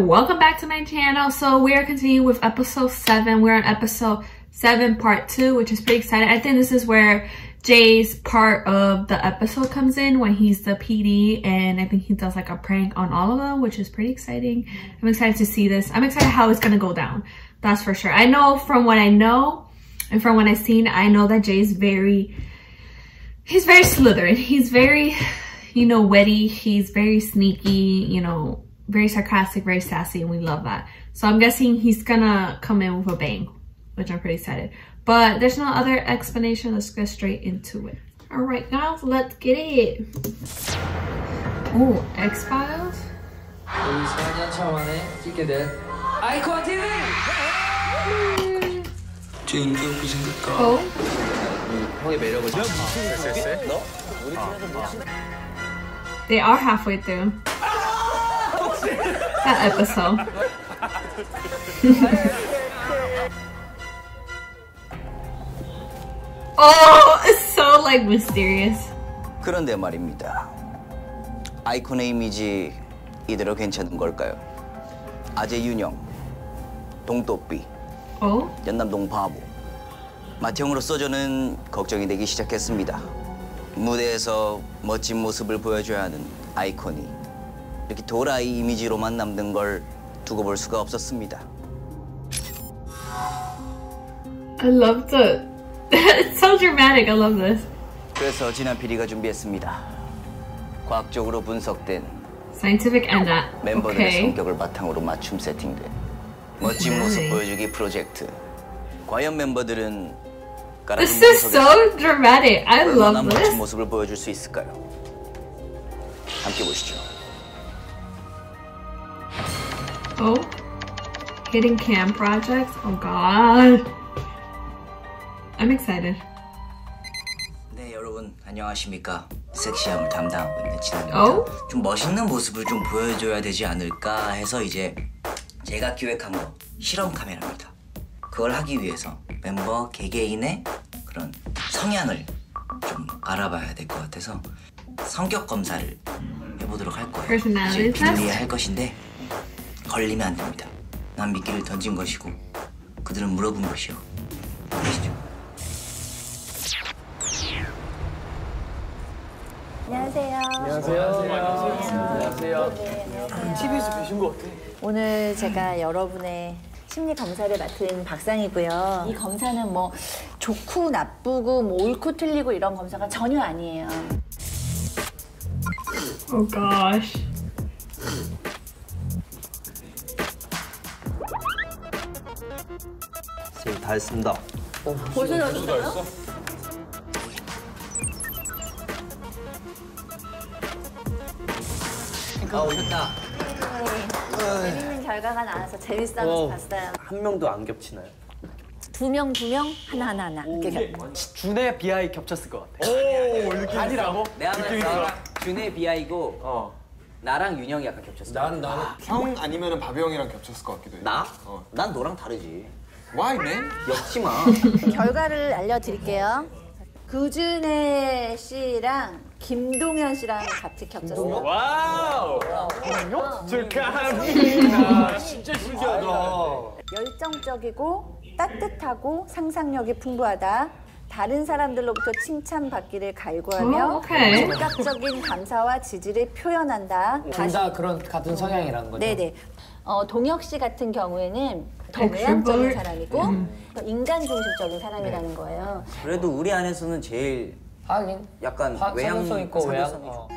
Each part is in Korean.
welcome back to my channel. So we are continuing with episode 7 we're on episode 7 part 2 which is pretty exciting. I think this is where jay's part of the episode comes in when he's the pd and i think he does like a prank on all of them which is pretty exciting. I'm excited to see this. I'm excited how it's gonna go down. That's for sure. I know from what i know and from what i've seen i know that jay's very he's very slytherin. He's very you know witty. He's very sneaky you know very sarcastic, very sassy, and we love that. So I'm guessing he's gonna come in with a bang, which I'm pretty excited. But there's no other explanation. Let's go straight into it. All right, guys, let's get it. Oh, X-Files? 우리 4년 차 만에 찍게 된 아이콘 TV! 제 인기 없게 생겼다. Oh, 형의 매력을 좀 they are halfway through. That episode. oh, it's so like mysterious. 그런데 말입니다. 아이콘의 이미지 이대로 괜찮은 걸까요? 아재 윤영, 동또삐, Oh, 연남동 바보. 맏형으로서 저는 걱정이 되기 시작했습니다. 무대에서 멋진 모습을 보여줘야 하는 아이콘이 이렇게 도라이 이미지로만 남는 걸 두고 볼 수가 없었습니다. I loved it. it's so dramatic. I love this. 그래서 진한 PD가 준비했습니다. 과학적으로 분석된 Scientific and that. 멤버들의 Okay. 성격을 바탕으로 맞춤 세팅된 멋진 모습 보여주기 프로젝트. 과연 멤버들은 This is so dramatic. I love 멋진 this. 모습을 보여줄 수 있을까요? 함께 보시죠. Oh, hidden cam projects. Oh God, I'm excited. 네 여러분 안녕하십니까 섹시함을 담당하고 있는 진아입니다 어? 좀 멋있는 모습을 좀 보여줘야 되지 않을까 해서 이제 제가 기획한 거 실험 카메라입니다 그걸 하기 위해서 멤버 개개인의 그런 성향을 좀 알아봐야 될 것 같아서 성격 검사를 해보도록 할 거예요 이제 비밀리에 test? 할 것인데 걸리면 안 됩니다 난 미끼를 던진 것이고 그들은 물어본 것이요 보시죠 안녕하세요. 안녕하세요 TV에서 뵈신 것 같아 오늘 제가 여러분의 심리 검사를 맡은 박상이고요. 이 검사는 뭐 좋고 나쁘고 뭐 옳고 틀리고 이런 검사가 전혀 아니에요. Oh gosh. 쌤다 했습니다 벌써 넣었어요? 아 오셨다 재밌는 결과가 나와서 재밌어서 봤어요. 한 명도 안 겹치나요? 두 명, 두 명, 하나, 하나, 하나. 이렇게 겹- 준회 비아이 겹쳤을 것 같아. 아니라고? 내가 나랑 준회 비아이고 어. 나랑 윤형이 약간 겹쳤어. 나는 나는 형 아니면은 바비 형이랑 겹쳤을 것 같기도 해 나? 어. 난 너랑 다르지. Why man? 역시 마. 결과를 알려드릴게요. 구준회 씨랑 김동혁 씨랑 같이 겹쳤어요. Wow! 축하합니다. 진짜 신기하다. 열정적이고 따뜻하고 상상력이 풍부하다. 다른 사람들로부터 칭찬받기를 어, 갈구하며. 즉각적인 감사와 지지를 표현한다. 다시- 둘다 그런 같은 성향이라는 거죠. 네네. 어, 동혁 씨 같은 경우에는 더 Extrovert. 외향적인 사람이고 더 인간 중심적인 사람이라는 거예요. 그래도 우리 안에서는 제일 하긴 약간 화- 외향 상호성 있고 외향. 상호성이 어.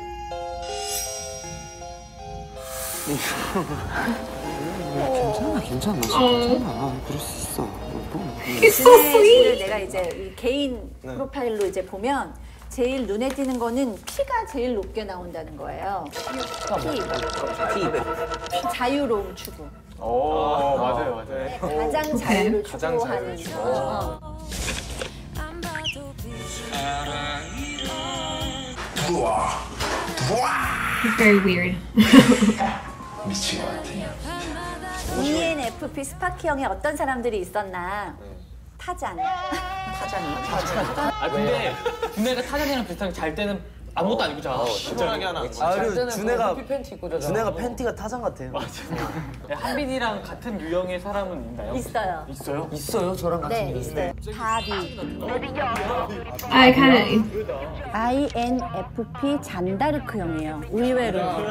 He's so 준혜 sweet. 씨를 내가 이제 이 개인 프로파일로 이제 보면 제일 눈에 띄는 거는 키가 제일 높게 나온다는 거예요. 키, 티. 자유로움 추구. 오 맞아요 맞아요 네, 가장 자유를 가장 추구하는 자유를 어. He's very weird. 미친 것 같아 E ENFP 스파크형에 어떤 사람들이 있었나? 타잔. 타잔이. 아 근데 준회가 타잔이랑 비슷하게 잘 때는 아무것도 안 입고 자. 시원하게 하나. 아 그리고 그 준회가 팬티 입고 자잖아. 준회가 팬티가 타잔 같아요. 네, 한빈이랑 같은 유형의 사람은 있나요? 있어요. 있어요? 있어요 저랑 같은 네, 게. 있어요. 바비. I kind INFP 잔다르크 형이에요. 의외로. oh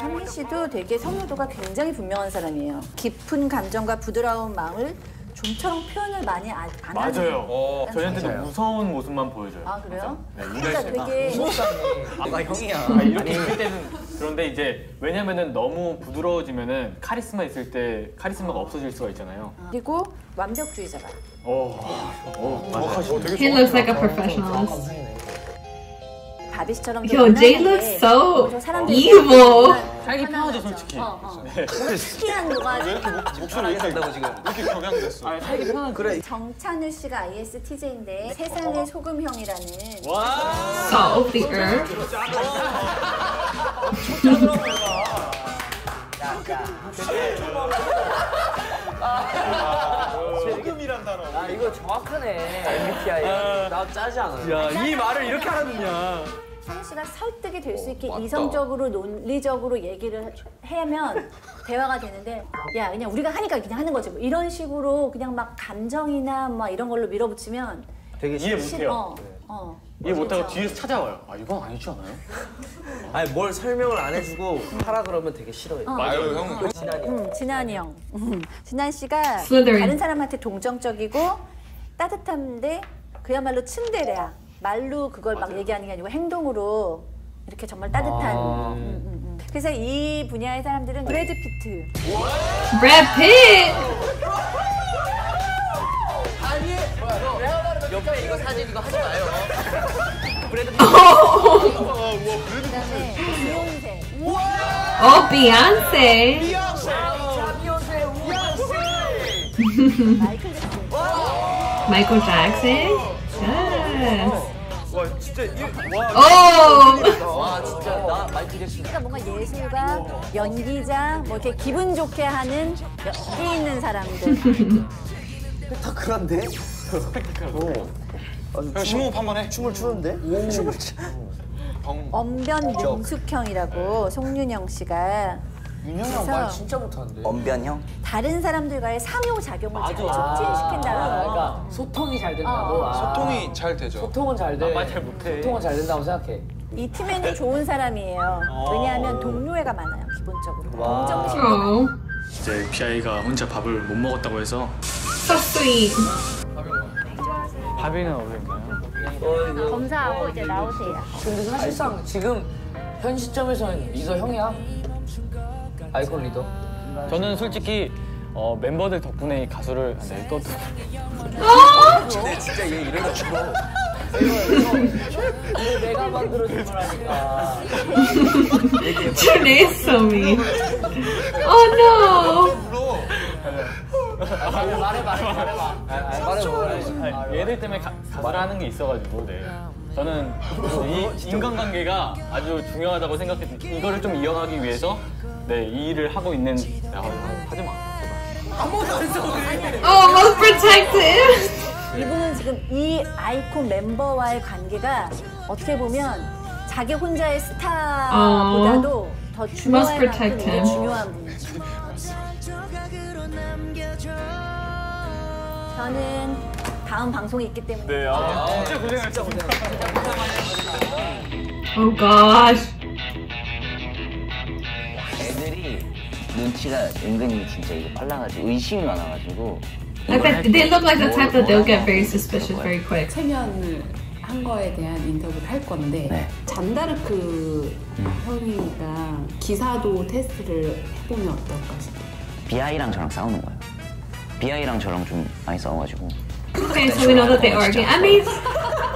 현민 씨도 되게 선호도가 굉장히 분명한 사람이에요. 깊은 감정과 부드러운 마음을 좀처럼 표현을 많이 안, 안 하는. 맞아요. 저희한테는 무서운 모습만 보여줘요. 아 그래요? 네, 그러니까 되게 아까 형이야. 아, 이렇게 있을 때는 그런데 이제 왜냐면은 너무 부드러워지면은 카리스마 있을 때 카리스마가 없어질 수가 있잖아요. 그리고 완벽주의자가. 오, 오 맞아요. he looks like a professional. 바비 씨처럼 Yo, Jay looks so evil. 살기 편하죠 솔직히. 어, 어. 스키한 누가 목소리 한다고 지금. 이렇게 경향됐어. 아, 살기 편한 그래. 정찬우 씨가 ISTJ인데 세상의 소금형이라는 Salt of the earth. 아 이거 정확하네 MBTI. 나 짜지 않아요. 야이 말을 이렇게 알아듣냐? 찬우 씨가 설득이 될 수 있게 이성적으로 논리적으로 얘기를 하면 대화가 되는데 야 그냥 우리가 하니까 그냥 하는 거지 뭐 이런 식으로 그냥 막 감정이나 막 이런 걸로 밀어붙이면 되게 이해 싫- 못해요. 어, 어. 이해 못하고 진짜. 뒤에서 찾아와요. 아 이건 아니지 않아요? 아니 뭘 설명을 안 해주고 하라 그러면 되게 싫어요. 맞아요 형. 음, 진한이 형. 음, 진한 씨가. 다른 사람한테 동정적이고 따뜻한데 그야말로 츤데레야. 말로 그걸 막 얘기하는 게 아니고 행동으로 이렇게 정말 따뜻한. 음, 음, 음. 그래서 이 분야의 사람들은 브래드 피트. Brad Pitt. 옆에 이거 사진 이거 하지 마요. 그다음에 비욘세. Oh, Beyonce. 마이클 잭슨. Michael Jackson. Yes. 와 진짜 이 Oh. 와 진짜 나 잭슨. 그러니까 뭔가 예술가, 연기자, 뭐 이렇게 기분 좋게 하는 연기 있는 사람들. 다 그런데? 형 심호흡 한번 해. 춤을 추는데? 춤을 추. 언변 능숙형이라고 송윤영 씨가 윤영이랑 말 진짜 못하는데. 언변형? 다른 사람들과의 상호작용을 잘 맞아. 촉진시킨다고. 그러니까 소통이 잘 된다고. 어. 아. 소통이 잘 되죠. 소통은 잘 돼. 말잘 못해. 소통은 잘 된다고 생각해. 이 팀에는 좋은 사람이에요. 왜냐하면 동료애가 많아요, 기본적으로. 동정심. Oh. 이제 비아이가 혼자 밥을 못 먹었다고 해서 sweet. 바비는 어딘가요? 검사하고 이제 나오세요. 근데 사실상 지금 현 시점에서는 리더 형이야. 아이콘 리더. 저는 솔직히 어, 멤버들 덕분에 이 가수를 아, 네, 또 쟤네 진짜 얘 이래가지고. 이거 내가 만들어준 거라니까. Is so mean. Oh no. 말해 말해 말해 말해봐. 말해 얘들 때문에 가, 가수를 하는 게 있어가지고 네. 저는 이 인간관계가 아주 중요하다고 생각해서 이거를 좀 이어가기 위해서 네, 이 일을 하고 있는 야, 하지 마 제발 Oh, most protective. 이분은 지금 이 아이콘 멤버와의 관계가 어떻게 보면 자기 혼자의 스타보다도 더 중요한 만큼 이게. 중요한 분이죠. 저는 다음 방송이 있기 때문에 네, 아, 진짜 고생하셨습니다 Oh gosh. 눈치가 은근히 진짜 이게 빨라가지고 의심이 많아가지고 Like that, they look like the type that they'll get very suspicious very quick. 체면을 한 거에 대한 인터뷰를 할 건데 네. 잔다르크 형이가 기사도 테스트를 해보면 어떨까 싶어요. 비아이랑 저랑 싸우는 거예요. 비아이랑 저랑 좀 많이 싸워가지고 Okay, so we know that they argue. I mean,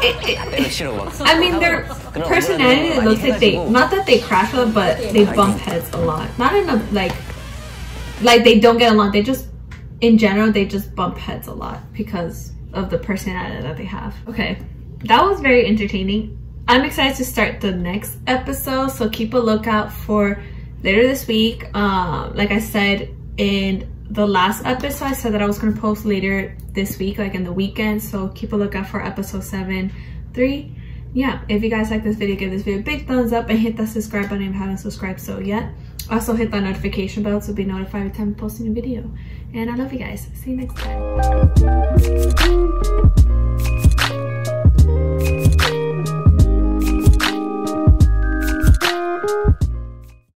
it, it, I mean, their personality looks like they, not that they crash a lot, but they bump heads a lot. Not in a, like, like they don't get along. They just, in general, they just bump heads a lot because of the personality that they have. Okay, that was very entertaining. I'm excited to start the next episode, so keep a lookout for later this week. Um, like I said in the last episode, I said that I was gonna post later this week, like in the weekend. So keep a lookout for episode seven three. Yeah, if you guys like this video, give this video a big thumbs up and hit that subscribe button if you haven't subscribed so yet. Also hit that notification bell to be notified every time I'm posting a video. And I love you guys. See you next time.